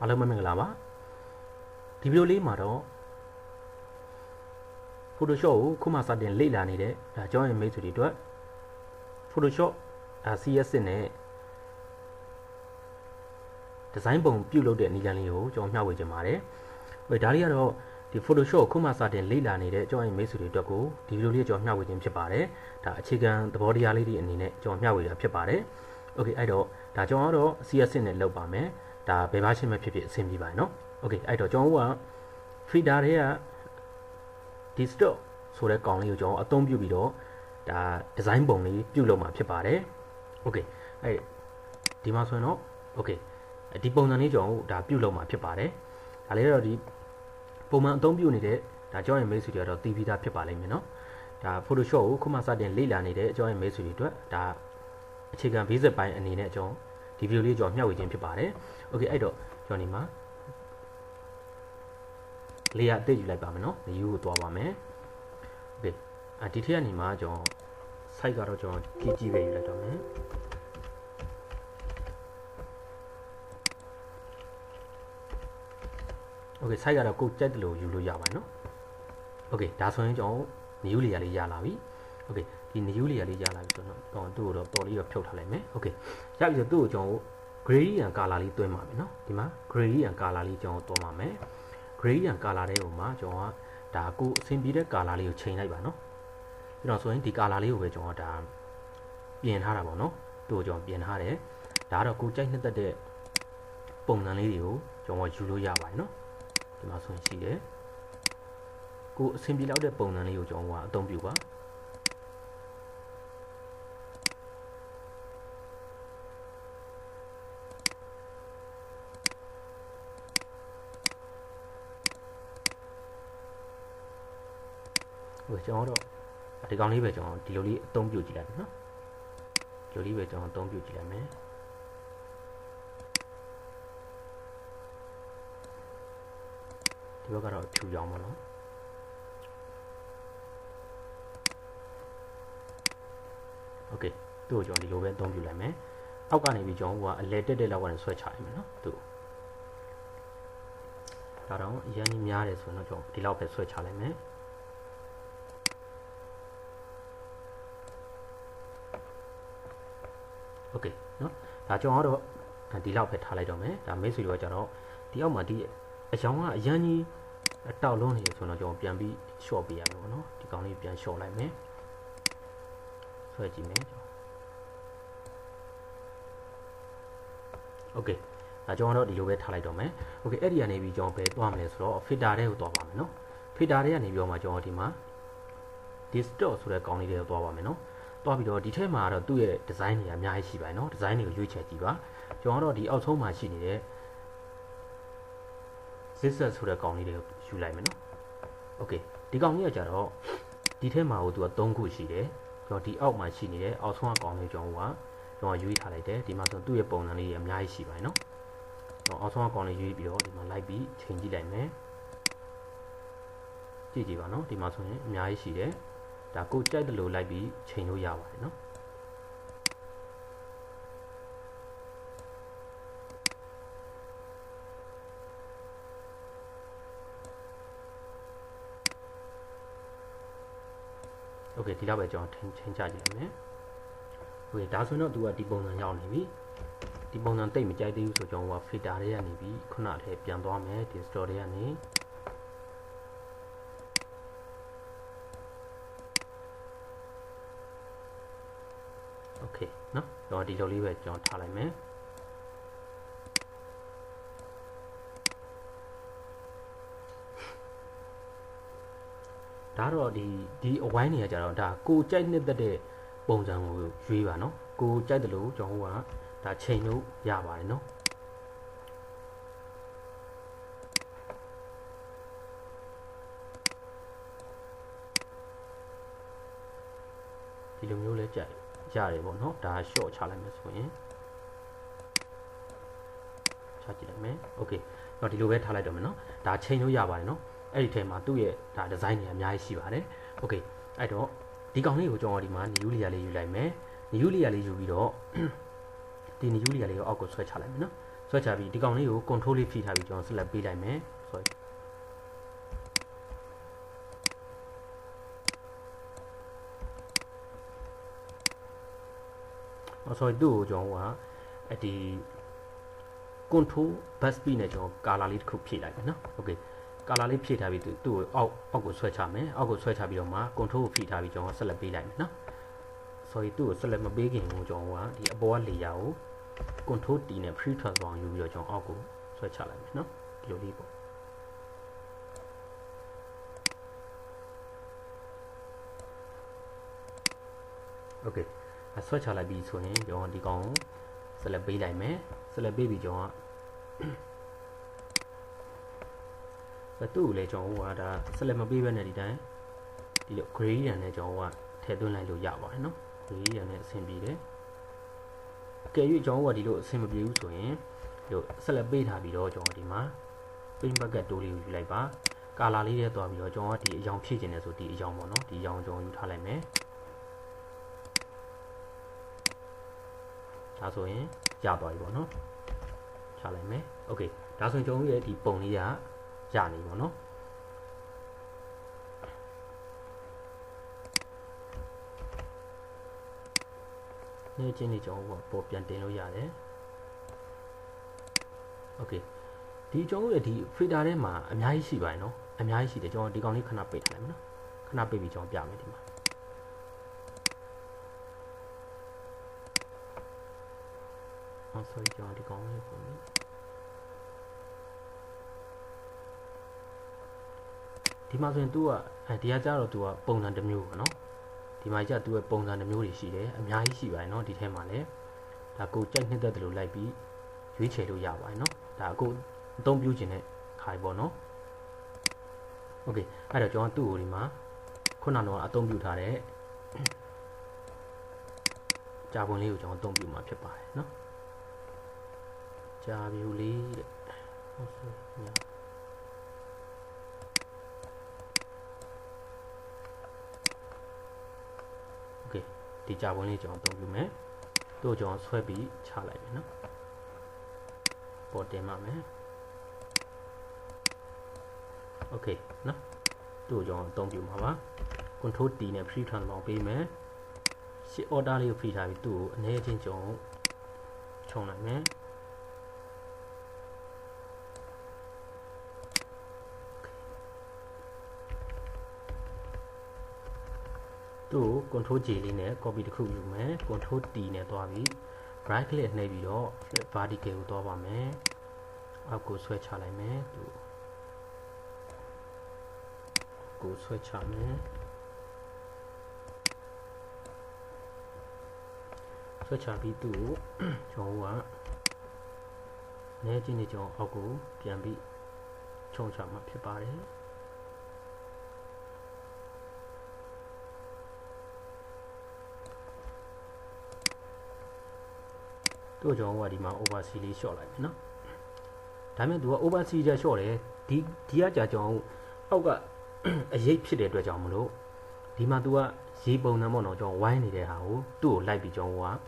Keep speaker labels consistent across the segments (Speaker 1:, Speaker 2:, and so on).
Speaker 1: အားလုံးပဲမင်္ဂလာပါဒီဗီဒီယိုလေးမှာတော့ Photoshop ကိုခုမှစတင်လေ့လာနေတဲ့ဒါကျောင်းရဲ့မိတ်ဆွေတွေအတွက် Photoshop CSS နဲ့ဒီဇိုင်းပုံပြုလုပ်တဲ့နည်းလမ်းလေးကိုကျွန်တော်မျှဝေချင်ပါတယ်။ဟိုဒါလေးကတော့ဒီ Photoshop ကိုခုမှစတင်လေ့လာနေတဲ့ကျောင်းရဲ့မိတ်ဆွေတွေအတွက်ကိုဒီဗီဒီယိုလေးကျွန်တော်မျှဝေခြင်းဖြစ်ပါတယ်။ဒါအခြေခံသဘောတရားလေးတွေအနေနဲ့ကျွန်တော်မျှဝေတာဖြစ်ပါတယ်။ Okay အဲ့တော့ဒါကျွန်တော်ကတော့ CSS နဲ့လုပ်ပါမယ်။ ဒါဘယ်မှာရှင်းမှဖြစ်ဖြစ်အဆင်ပြေပါတယ်နော်။ Okay အဲ့တော့ကျွန်တော်က feeder တွေက distort ဆိုတဲ့ကောင်လေးကိုကျွန်တော်အသုံးပြုပြီးတော့ဒါဒီဇိုင်းပုံလေးပြုလုပ်မှာဖြစ်ပါတယ်။ Okay အဲ့ဒီမှာဆိုရင်တော့ okay ဒီပုံစံလေးကျွန်တော်ဒါပြုလုပ်မှာဖြစ်ပါတယ်။ဒါလေးတော့ဒီပုံမှန်အသုံးပြုနေတဲ့ဒါကျောင်းရဲ့မိတ်ဆွေတွေကတော့သိပြီးသားဖြစ်ပါလိမ့်မယ်နော်။ဒါ Photoshop ကိုခုမှစတင်လေ့လာနေတဲ့ကျောင်းရဲ့မိတ်ဆွေတွေအတွက်ဒါအခြေခံ basic ပိုင်းအနေနဲ့ကျွန်တော် ဒီဗီဒီယိုလေးကျွန်တော်မျှဝေခြင်းဖြစ်ပါတယ်။ Okay အဲ့တော့ကျွန်တော်ဒီမှာ layer အသစ်ယူလိုက်ပါမယ်နော် view ကိုသွားပါမယ် okay အဒီထက်ကနေမှကျွန်တော် site ကတော့ကျွန်တော် kg ပဲယူလိုက်တော့မယ် okay site ကတော့ကိုကြိုက်တယ်လို့ယူလို့ရပါတယ်နော် okay ဒါဆိုရင်ကျွန်တော် new layer လေးရလာပြီ okay ဒီ new layer လေးရလာပြီဆိုတော့သူ့ကိုတော့တော်လေးတော့ဖြုတ်ထားလိုက်မယ် okay ရပြီဆိုသူ့ကိုကျွန်တော် gradient color လေးတွင်းပါမယ်နော်ဒီမှာ gradient color လေးကျွန်တော်တွန်းပါမယ် gradient color တဲ့ပုံမှာကျွန်တော်ကဒါကိုအဆင်ပြေတဲ့ color လေးကိုချိန်လိုက်ပါနော်ပြီးတော့ဆိုရင်ဒီ color လေးကိုပဲကျွန်တော်ဒါပြင်ထားတာပေါ့နော်သူ့ကိုကျွန်တော်ပြင်ထားတယ်ဒါကတော့ကိုကြိုက်နှစ်သက်တဲ့ပုံစံလေးတွေကိုကျွန်တော်ယူလို့ရပါတယ်နော်ဒီမှာဆိုရင်ရှိတယ်ကိုအဆင်ပြေလောက်တဲ့ပုံစံလေးကိုကျွန်တော်ကအသုံးပြုပါ ဟိုကျွန်တော်တော့ဒီကောင်လေးပဲကျွန်တော်ဒီလိုလေးအသုံးပြုကြည့်လိုက်နော်ဒီလိုလေးပဲကျွန်တော်အသုံးပြုကြည့်လိုက်မယ်ဒီဘက်ကတော့ဖြူကြောင်ပါနော်โอเคသူ့ကိုကျွန်တော်ဒီလိုပဲအသုံးပြုလိုက်မယ်အောက်ကနေပြီးကျွန်တော်ကအလဲတက်တဲ့လောက်ကနေဆွဲချလိုက်မယ်နော်သူ့ဒါတော့အရင်ကြီးများတယ်ဆိုရင်တော့ကျွန်တော်ဒီလောက်ပဲဆွဲချလိုက်မယ် โอเคเนาะဒါကျွန်တော်ကတော့ဒီလောက်ပဲထားလိုက်တော့မယ်ဒါမိတ်ဆွေတွေကကြတော့ဒီအောက်မှာဒီအယောင်ကအရန်ကြီးတောက်လုံးနေဆိုတော့ကျွန်တော်ပြန်ပြီး short ပေးရမယ်ပေါ့နော်ဒီကောင်လေးပြန် short လိုက်မယ်ဆွဲကြည့်မယ်โอเคဒါကျွန်တော်တော့ဒီလိုပဲထားလိုက်တော့မယ်โอเคအဲ့ဒီကနေပြီးကျွန်တော်ဘယ်သွားမလဲဆိုတော့ filter တဲ့ကိုသွားပါမယ်နော် filter တဲ့ကနေပြီးတော့မှကျွန်တော်ဒီမှာ distort ဆိုတဲ့ကောင်လေးတွေကိုသွားပါမယ်နော် သွားပြီးတော့ဒီထဲမှာတော့သူ့ရဲ့ design တွေအများကြီးရှိပါတယ်เนาะ design တွေကိုရွေးချယ်ကြည့်ပါကျွန်တော်တော့ဒီအောက်ဆုံးမှာရှိနေတဲ့ zigzag ဆိုတဲ့ကောင်လေးတွေကိုယူလိုက်မယ်เนาะ okay ဒီကောင်ကြီးကကြတော့ဒီထဲမှာဟိုသူက3ခုရှိတယ်ကျွန်တော်ဒီအောက်မှာရှိနေတဲ့အောက်ဆုံးကကောင်လေးကျွန်တော်ကကျွန်တော်ရွေးထားလိုက်တယ်ဒီမှာဆိုသူ့ရဲ့ပုံစံလေးတွေအများကြီးရှိပါတယ်เนาะကျွန်တော်အောက်ဆုံးကကောင်လေးရွေးပြီးတော့ဒီမှာလိုက်ပြီးချိန်ကြည့်လိုက်မယ်ကြည့်ကြည့်ပါเนาะဒီမှာဆိုရင်အများကြီးရှိတယ် ဒါကိုကြိုက်တယ်လို့လိုက်ပြီးချိန်လို့ရပါတယ်နော်โอเคဒီလောက်ပဲကျွန်တော်ချိန်ချိန်ချကြည့်လိုက်မယ်โอเคဒါဆိုတော့သူကဒီပုံစံရောက်နေပြီဒီပုံစံတိတ်မကြိုက်သေးဘူးဆိုကျွန်တော်က filter တွေကနေပြီးခုနတည်းပြန်သွားမယ်ဒီ store တွေကနေ โอเคเนาะတော့ဒီလိုလေးပဲကျွန်တော်ထားလိုက်မယ်ဒါတော့ဒီဒီအဝိုင်းနေရကြတော့ဒါကိုကြိုက်နှစ်သက်တဲ့ပုံစံကိုရွေးပါเนาะကိုကြိုက်တယ်လို့ကျွန်တော်ကဒါချိန်လို့ရပါတယ်เนาะဒီလိုမျိုးလဲကြိုက် ရတယ်ပေါ့နော်ဒါ short ချလိုက်မယ်ဆိုရင်ချကြည့်လိုက်မယ်โอเคတော့ဒီလိုပဲထားလိုက်တော့မယ်နော်ဒါချိန်လို့ရပါတယ်နော်အဲ့ဒီထဲမှာသူ့ရဲ့ဒါ design တွေအများကြီးရှိပါတယ်โอเคအဲ့တော့ဒီကောင်လေးကိုကျွန်တော်ဒီမှာ new layer လေးယူလိုက်မယ် new layer လေးယူပြီးတော့ဒီ new layer လေးကိုအောက်ကိုဆွဲချလိုက်မယ်နော် ဆွဲချပြီးဒီကောင်လေးကို control လေးဖြည့်ထားပြီးကျွန်တော် select ပေးလိုက်မယ် sorry sorry သူ့ကိုကျွန်တော်ကဒီ control bus speed နဲ့ကျွန်တော် color လေးတစ်ခုဖြည့်လိုက်မယ်နော် okay ကာလာလေးဖြည့်ထားပြီးသူ့ကိုအောက်အောက်ကိုဆွဲချမယ်အောက်ကိုဆွဲချပြီးတော့မှ control ကိုဖြည့်ထားပြီးကျွန်တော်ဆက်လက်ပေးလိုက်မယ်နော် sorry သူ့ကိုဆက်လက်မပေးခင်ကိုကျွန်တော်ကဒီအပေါ်က layer ကို control T နဲ့ free transform ယူပြီးတော့ကျွန်တော်အောက်ကိုဆွဲချလိုက်မယ်နော်ဒီလိုလေးပေါ့ okay ဆွဲချလိုက်ပြီးဆိုရင်ကျွန်တော်ဒီကောင်ကိုဆက်လက်ပေးလိုက်မယ်ဆက်လက်ပေးပြီးကျွန်တော်ကဆိုသူ့ကိုလည်းကျွန်တော်ကဒါဆက်လက်မပေးဘဲနဲ့ဒီတိုင်းဒီလို gradient နဲ့ကျွန်တော်ကထည့်သွင်းလိုက်လို့ရပါတယ်နော် gradient နဲ့အဆင်ပြေတယ်အကယ်၍ကျွန်တော်ကဒီလိုအဆင်မပြေဘူးဆိုရင်ဒီလိုဆက်လက်ပေးထားပြီးတော့ကျွန်တော်ဒီမှာ paint bucket tool လေးကိုယူလိုက်ပါကာလာလေးထဲသွားပြီးတော့ကျွန်တော်ကဒီအရောင်ဖြည့်ခြင်းနဲ့ဆိုဒီအရောင်ပေါ့နော်ဒီအရောင်ကျွန်တော်ယူထားလိုက်မယ် ဒါဆိုရင်ရသွားပြီပေါ့နော်ချလိုက်မယ်โอเคဒါဆိုရင်ကျွန်တော်ရဲ့ဒီပုံလေးကရနေပေါ့နော်နေချင်းနေကျွန်တော်ပေါ်ပြန်တင်လို့ရတယ်โอเคဒီကျွန်တော်ရဲ့ဒီ fader ထဲမှာအများကြီးရှိပါတယ်နော်အများကြီးရှိတယ်ကျွန်တော်ဒီကောင်လေးခဏပိတ်ထားလိုက်မယ်နော်ခဏပိတ်ပြီးကျွန်တော်ပြမယ်ဒီမှာ အော် sorry ကျွန်တော်ဒီကောင်လေးပုံလေးဒီမှာဆိုရင် तू ကအဲဒီကကြတော့ तू ကပုံစံတစ်မျိုးပေါ့နော်ဒီမှာကြ तू ရဲ့ပုံစံတစ်မျိုးတွေရှိတယ်အများကြီးရှိပါတယ်နော်ဒီထဲမှာလည်းဒါကိုကြိုက်နှစ်သက်တယ်လို့လိုက်ပြီးရွေးချယ်လို့ရပါတယ်နော်ဒါကိုအသုံးပြုခြင်းနဲ့ခိုင်ပေါ့နော်โอเคအဲ့တော့ကျွန်တော်သူ့ကိုဒီမှာခုနကတော့အသုံးပြုထားတဲ့ကြာပွန်လေးကိုကျွန်တော်အသုံးပြုမှာဖြစ်ပါတယ်နော် ကြာပြူလေးတဲ့ဟုတ်ဆိုညာโอเคဒီကြာပွန်လေးကျွန်တော်အသုံးပြုမယ်တို့ကျွန်တော်ဆွဲပြီးချလိုက်မယ်နော်ပေါ်တင်ပါမယ်โอเคနော်တို့ကျွန်တော်အသုံးပြုမှာပါ control T နဲ့ free transform ပေးမယ်ရှစ် order လေးကို free ထားပြီးသူ့ကိုအနေချင်းကျွန်တော်ခြုံလိုက်မယ် သူ့ကို control J လေးနဲ့ copy တစ်ခုယူမယ် control T နဲ့တွားပြီး right click နှိပ်ပြီးတော့ vertical ကိုတွားပါမယ်အောက်ကိုဆွဲချလိုက်မယ်သူကိုဆွဲချမယ်ဆွဲချပြီးသူ့ကိုကျွန်တော်ကနေချင်းနေကျွန်တော်အောက်ကိုပြန်ပြီးခြုံချမှာဖြစ်ပါတယ် တို့ကျွန်တော်ကဒီမှာ oversee လေး short လိုက်မယ်နော်ဒါပေမဲ့သူက oversee ကြ short တယ်ဒီဒီကကြာကျွန်တော်အောက်ကအရေးဖြစ်တဲ့အတွက်ကြောင့်မလို့ဒီမှာ तू ကရေပုံစံပေါ့နော်ကျွန်တော်ဝိုင်းနေတဲ့ဟာကိုသူ့ကိုလိုက်ပြီးကျွန်တော်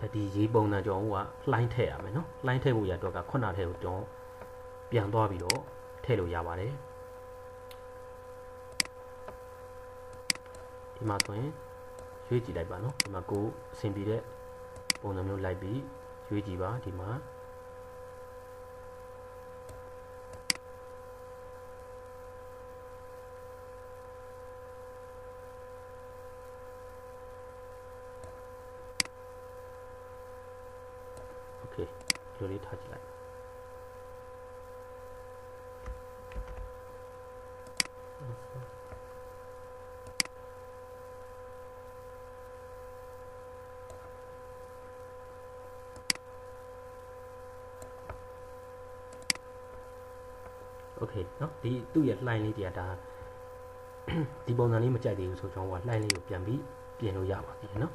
Speaker 1: ကဒီရေပုံစံကျွန်တော်ကလှိုင်းထည့်ရမယ်နော်လှိုင်းထည့်ဖို့ရတော့ကခုနထဲကိုကျွန်တော်ပြန်သွားပြီးတော့ထည့်လို့ရပါတယ်ဒီမှာဆိုရင်ရွေးကြည့်လိုက်ပါနော်ဒီမှာကိုအဆင်ပြေတဲ့ ပုံစံမျိုးလိုက်ပြီးရွေးကြည့်ပါဒီမှာโอเคဒီလိုလေးထားကြည့်လိုက် โอเคเนาะဒီသူ့ရဲ့ line လေးတရားဒါဒီပုံစံလေးမကြိုက်သေးဘူးဆိုကျွန်တော်က line လေးကိုပြန်ပြီးပြင်လို့ရပါပြီเนาะ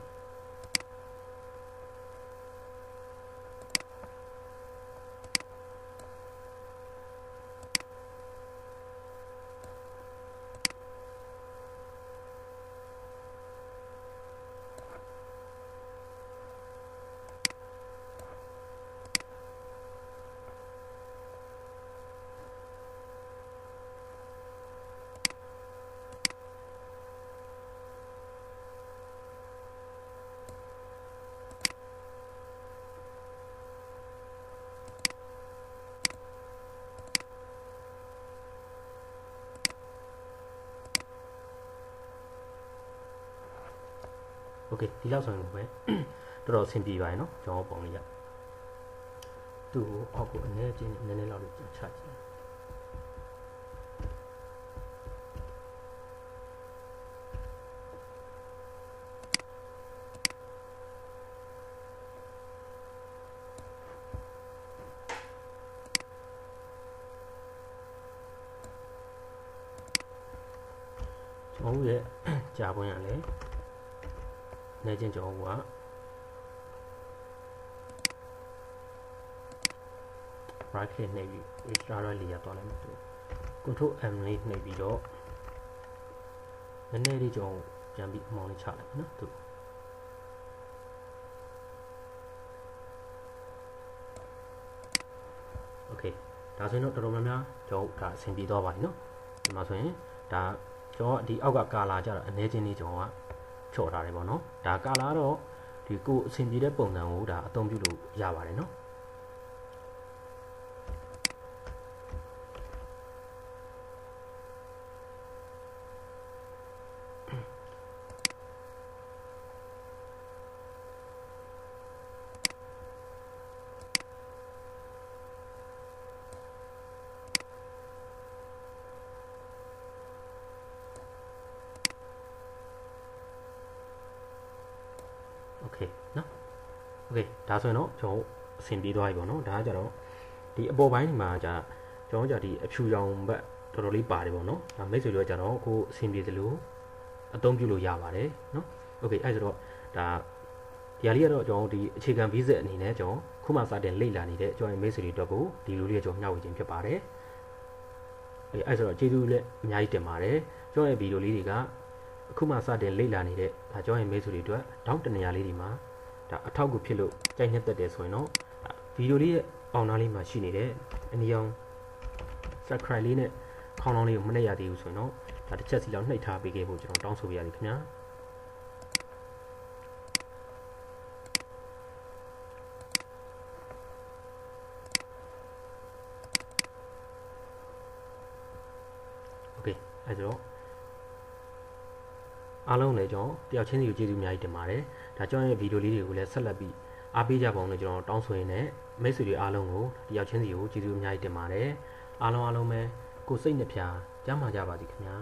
Speaker 1: โอเคဒီလောက်ဆိုရင်ပဲတော်တော်အဆင်ပြေပါရဲ့เนาะကျွန်တော်ပုံလေးရသူ့ကိုအောက်ကိုအနည်းချင်းနည်းနည်းလောက်လေးချကြည့်ကျွန်တော်ရဲ့ကြာပွင့်ရလဲ နေချင်းကျွန်တော်က right click နှိပ်ပြီး extra layer သွားလိုက်မယ်သူ control M လေးနှိပ်ပြီးတော့နည်းနည်းလေးကျွန်တော်ပြန်ပြီးအမောင်းလေးချလိုက်မယ်နော်သူ okay ဒါဆိုရင်တော့တော်တော်များများကျွန်တော်ဒါအဆင်ပြေသွားပါပြီနော်ဒီမှာဆိုရင်ဒါကျွန်တော်ဒီအောက်ကကာလာကြတော့အနေချင်းလေးကျွန်တော်က ချော့ထားတယ်ပေါ့နော်ဒါကာလာတော့ဒီကိုအဆင်ပြေတဲ့ပုံစံကိုဒါအသုံးပြုလို့ရပါတယ်နော် โอเคဒါဆိုရင်တော့ကျွန်တော်အဆင်ပြေသွားပြီပေါ့နော်ဒါကကြတော့ဒီအပေါ်ပိုင်းဒီမှာじゃကျွန်တော်じゃဒီအဖြူရောင်ဘက်တော်တော်လေးပါတယ်ပေါ့နော်ဒါမိတ်ဆွေတို့ကြတော့ကိုအဆင်ပြေသလိုအသုံးပြုလို့ရပါတယ်နော်โอเคအဲ့ဆိုတော့ဒါဒီဟာလေးကတော့ကျွန်တော်ဒီအခြေခံ visit အနေနဲ့ကျွန်တော်ခုမှစတင်လေ့လာနေတဲ့ကျွန်တော်မိတ်ဆွေတွေအတွက်ကိုဒီလိုလေးကျွန်တော်မျှဝေခြင်းဖြစ်ပါတယ်အဲအဲ့ဆိုတော့ကျေးဇူးလည်းအများကြီးတင်ပါတယ်ကျွန်တော်ရဲ့ဗီဒီယိုလေးတွေကအခုမှစတင်လေ့လာနေတဲ့ဒါကျောင်းရဲ့မိတ်ဆွေတွေအတွက်တောင်းတနေရာလေးတွေမှာ ဒါအထောက်အကူဖြစ်လို့ကြိုက်နှစ်သက်တယ်ဆိုရင်တော့ဗီဒီယိုလေးရဲ့အောင်းနားလေးမှာရှိနေတဲ့အနီရောင် subscribe လေးနဲ့ခေါင်းလောင်းလေးကိုမနှိပ်ရသေးဘူးဆိုရင်တော့ဒါတစ်ချက်စီလောက်နှိပ်ထားပေးခဲ့ဖို့ကျွန်တော်တောင်းဆိုပါရစေခင်ဗျာโอเคအဲ့တော့အားလုံးလည်းကျွန်တော်တယောက်ချင်းစီကိုကျေးဇူးအများကြီးတင်ပါတယ် ဒါကြောင့်ရဲ့ဗီဒီယိုလေးတွေကိုလည်းဆက်လက်ပြီးအားပေးကြပါအောင်လို့ကျွန်တော်တောင်းဆိုရင်းနဲ့မိတ်ဆွေတွေအားလုံးကိုတယောက်ချင်းစီကိုကျေးဇူးအများကြီးတင်ပါတယ်အားလုံးအားလုံးပဲကိုယ်စိတ်နှပြကျမ်းမာကြပါစေခင်ဗျာ